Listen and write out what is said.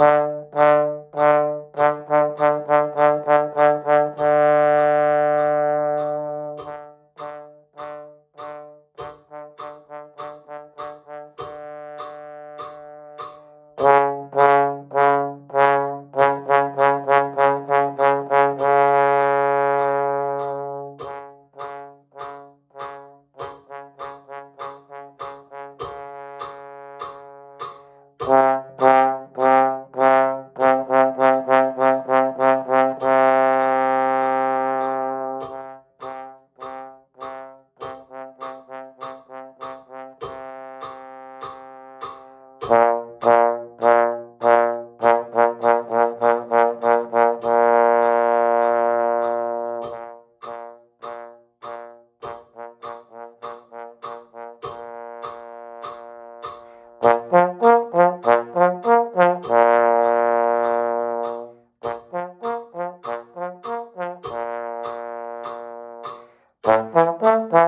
Thank you. Música